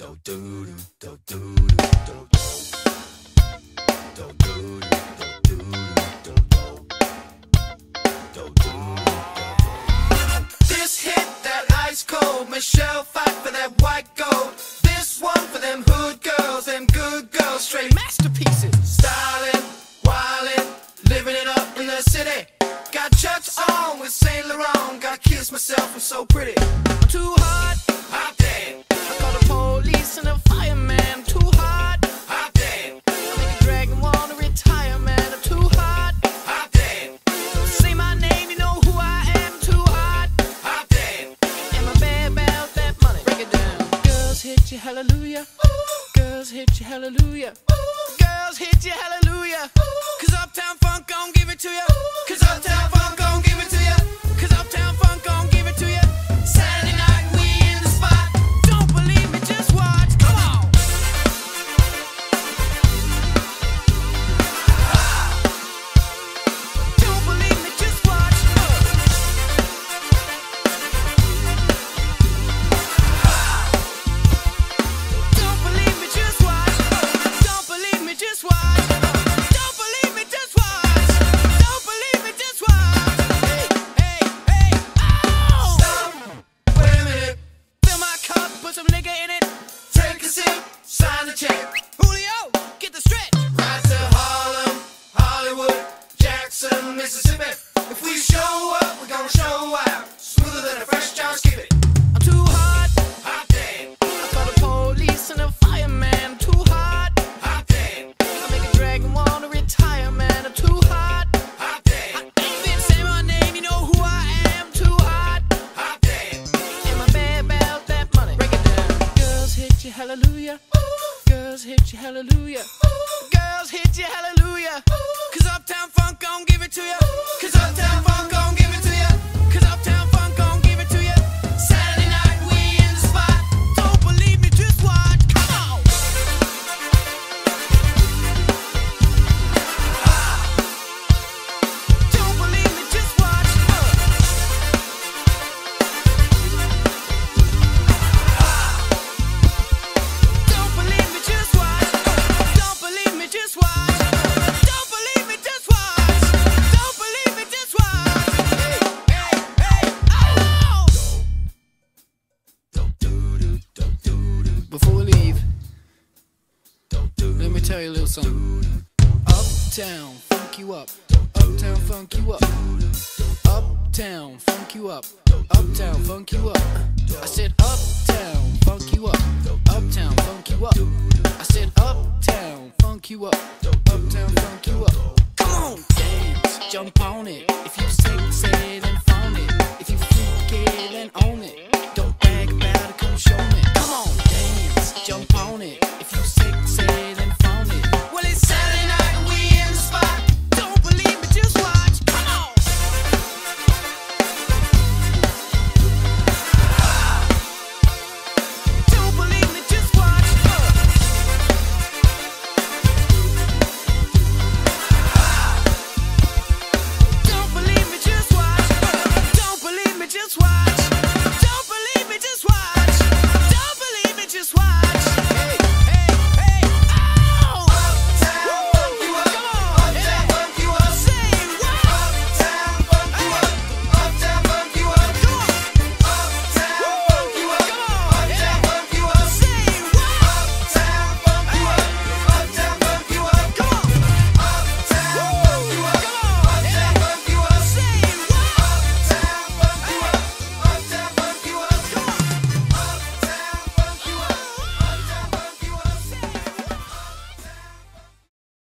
do do do do do do do do do do do do do This hit that ice cold Michelle Pfeiffer that white gold. This one for them hood girls them good girls straight masterpieces. Styling, wildin', living it up in the city. Got chucks on with Saint Laurent. Got kiss myself, I'm so pretty. I'm too hot you, hallelujah. Girls hit you, hallelujah. Girls hit you, hallelujah. Cause Uptown Funk gon' give it to you Cause Uptown Funk Mississippi. If we show up, we gonna show out. Smoother than a fresh John Skip I'm too hot. Hot damn. I call the police and the fireman. I'm too hot. Hot damn. I make a dragon wanna retire, man. I'm too hot. Hot damn. I ain't been say my name, you know who I am. Too hot. Hot damn. Am I bad about that money? Break it down. Girls hit you, hallelujah. Girls hit you, hallelujah. Girls hit you, hallelujah. Cause Uptown Funk gon' give it to you. Cause Uptown Funk gon' song. Uptown, funk you up. Uptown, funk you up. Uptown, funk you up. Uptown, funk you up. I said uptown, funk you up. Uptown, funk you up. I said uptown, funk you up. Uptown, funk you up. Come on, dance, jump on it. If you say, say it